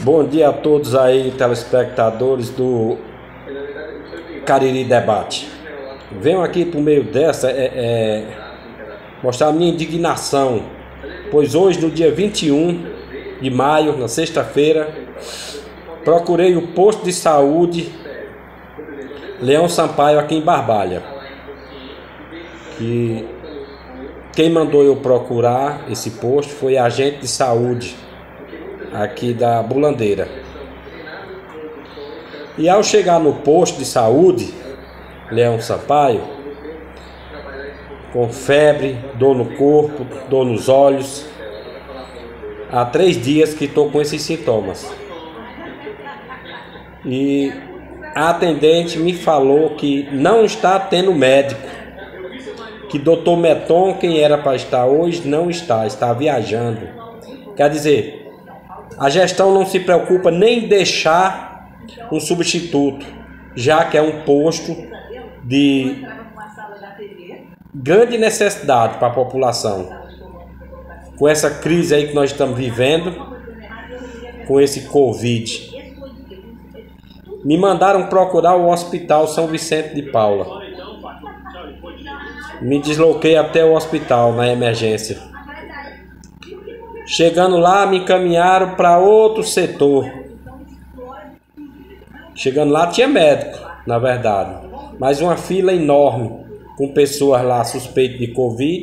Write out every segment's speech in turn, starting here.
Bom dia a todos aí, telespectadores do Cariri Debate. Venho aqui por meio dessa é, é, mostrar a minha indignação, pois hoje, no dia 21 de maio, na sexta-feira, procurei o posto de saúde Leão Sampaio aqui em Barbalha. Que quem mandou eu procurar esse posto foi agente de saúde aqui da Bulandeira. E ao chegar no posto de saúde, Leão Sampaio, com febre, dor no corpo, dor nos olhos, há três dias que estou com esses sintomas. E a atendente me falou que não está tendo médico, que doutor Meton, quem era para estar hoje, não está, está viajando. Quer dizer, a gestão não se preocupa nem deixar um substituto, já que é um posto de grande necessidade para a população. Com essa crise aí que nós estamos vivendo, com esse Covid me mandaram procurar o Hospital São Vicente de Paula. Me desloquei até o hospital na emergência. Chegando lá, me encaminharam para outro setor. Chegando lá, tinha médico, na verdade, mas uma fila enorme com pessoas lá suspeitas de Covid.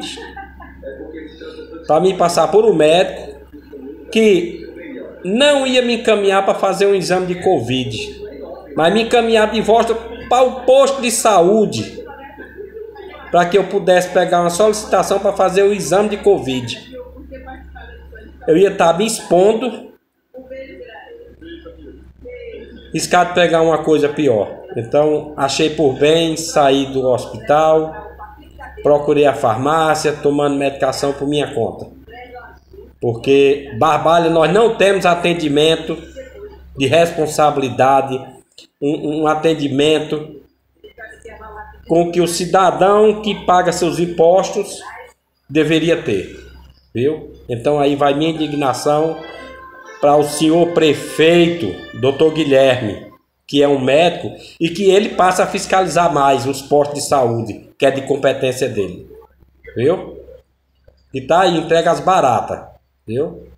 Para me passar por um médico que não ia me encaminhar para fazer um exame de Covid mas me encaminhar de volta para o posto de saúde para que eu pudesse pegar uma solicitação para fazer o exame de Covid. Eu ia estar me expondo, escado pegar uma coisa pior. Então, achei por bem sair do hospital, procurei a farmácia, tomando medicação por minha conta. Porque Barbalha nós não temos atendimento de responsabilidade um, um atendimento com que o cidadão que paga seus impostos deveria ter, viu? Então aí vai minha indignação para o senhor prefeito, doutor Guilherme, que é um médico, e que ele passa a fiscalizar mais os postos de saúde, que é de competência dele, viu? E tá aí, entrega as baratas, viu?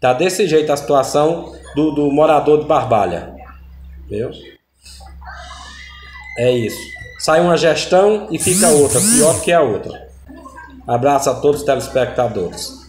Tá desse jeito a situação do, do morador de Barbalha. Entendeu? É isso. Sai uma gestão e fica outra, pior que a outra. Abraço a todos os telespectadores.